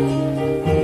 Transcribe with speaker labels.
Speaker 1: you.